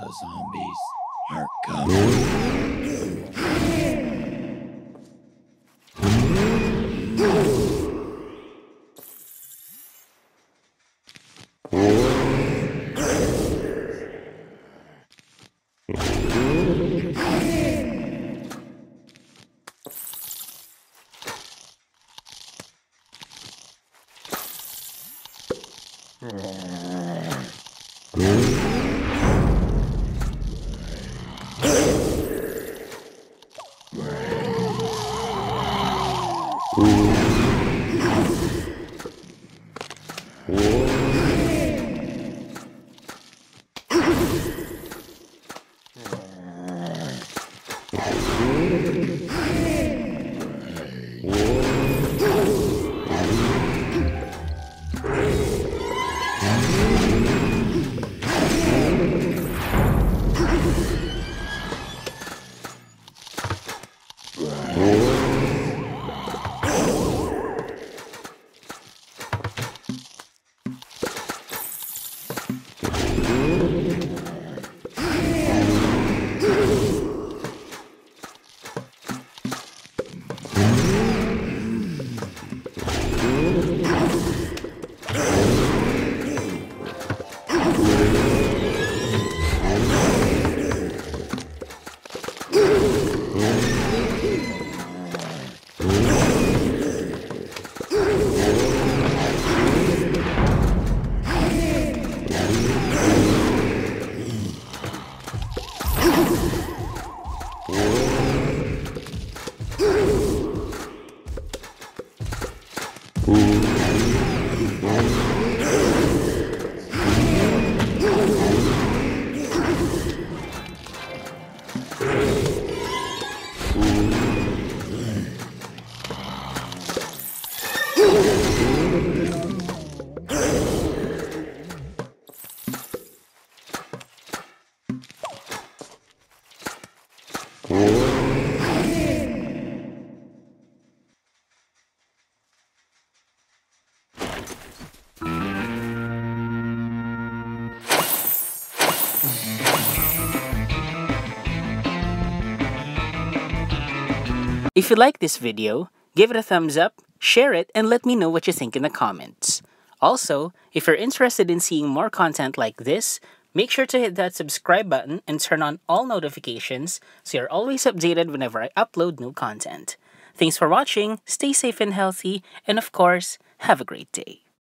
The zombies are coming. 오. 오. Ooh. If you like this video, give it a thumbs up, share it, and let me know what you think in the comments. Also, if you're interested in seeing more content like this, make sure to hit that subscribe button and turn on all notifications so you're always updated whenever I upload new content. Thanks for watching, stay safe and healthy, and of course, have a great day.